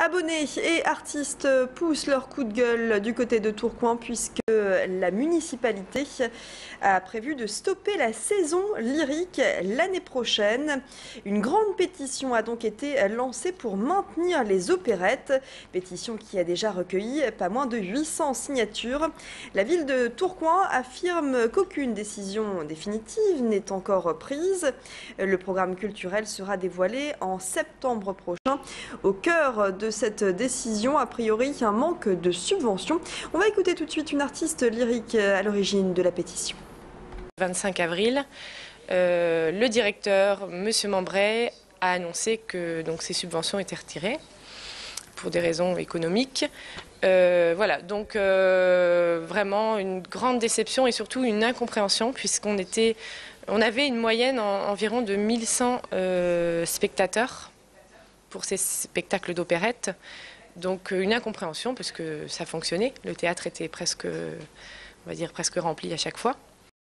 Abonnés et artistes poussent leur coup de gueule du côté de Tourcoing puisque la municipalité a prévu de stopper la saison lyrique l'année prochaine. Une grande pétition a donc été lancée pour maintenir les opérettes, pétition qui a déjà recueilli pas moins de 800 signatures. La ville de Tourcoing affirme qu'aucune décision définitive n'est encore prise. Le programme culturel sera dévoilé en septembre prochain au cœur de cette décision, a priori un manque de subventions. On va écouter tout de suite une artiste lyrique à l'origine de la pétition. 25 avril, euh, le directeur, M. Membray, a annoncé que donc, ces subventions étaient retirées pour des raisons économiques. Euh, voilà, donc euh, vraiment une grande déception et surtout une incompréhension puisqu'on était, on avait une moyenne en, environ de 1100 spectateurs pour ces spectacles d'opérette. Donc euh, une incompréhension parce que ça fonctionnait. Le théâtre était presque, on va dire, presque rempli à chaque fois.